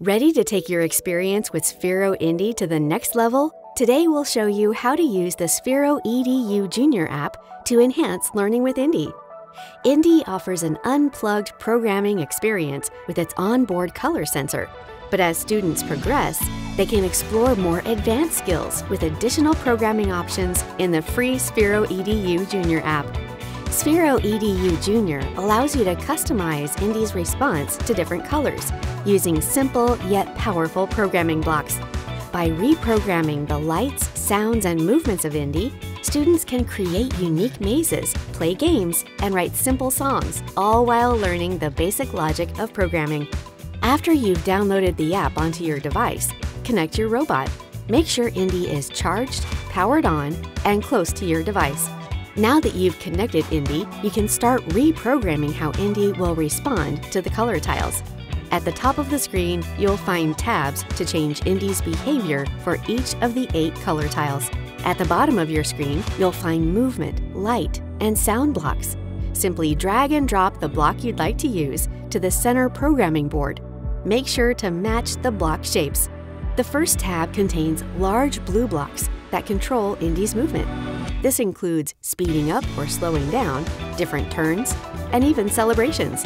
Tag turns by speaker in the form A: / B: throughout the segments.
A: Ready to take your experience with Sphero indi to the next level? Today we'll show you how to use the Sphero EDU Junior app to enhance learning with indi. indi offers an unplugged programming experience with its onboard color sensor. But as students progress, they can explore more advanced skills with additional programming options in the free Sphero EDU Junior app. Sphero EDU Junior allows you to customize indi's response to different colors using simple yet powerful programming blocks. By reprogramming the lights, sounds, and movements of indi, students can create unique mazes, play games, and write simple songs, all while learning the basic logic of programming. After you've downloaded the app onto your device, connect your robot. Make sure indi is charged, powered on, and close to your device. Now that you've connected indi, you can start reprogramming how indi will respond to the color tiles. At the top of the screen, you'll find tabs to change indi's behavior for each of the eight color tiles. At the bottom of your screen, you'll find movement, light, and sound blocks. Simply drag and drop the block you'd like to use to the center programming board. Make sure to match the block shapes. The first tab contains large blue blocks that control indi's movement. This includes speeding up or slowing down, different turns, and even celebrations.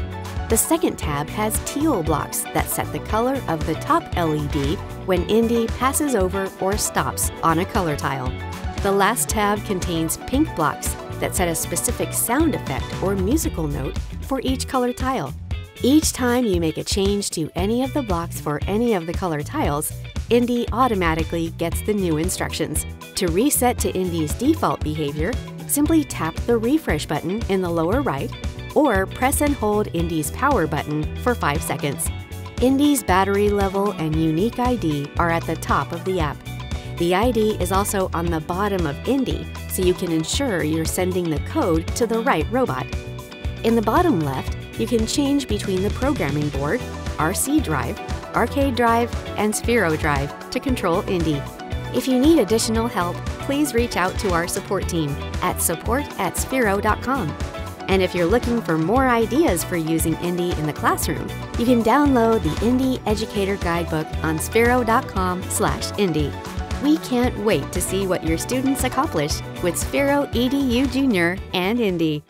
A: The second tab has teal blocks that set the color of the top LED when indi passes over or stops on a color tile. The last tab contains pink blocks that set a specific sound effect or musical note for each color tile. Each time you make a change to any of the blocks for any of the color tiles, indi automatically gets the new instructions. To reset to indi's default behavior, simply tap the refresh button in the lower right or press and hold indi's power button for 5 seconds. indi's battery level and unique ID are at the top of the app. The ID is also on the bottom of indi, so you can ensure you're sending the code to the right robot. In the bottom left, you can change between the programming board, RC drive, arcade drive, and Sphero drive to control indi. If you need additional help, please reach out to our support team at support at sphero.com. And if you're looking for more ideas for using indi in the classroom, you can download the indi Educator Guidebook on sphero.com slash indi. We can't wait to see what your students accomplish with Sphero EDU Junior and indi.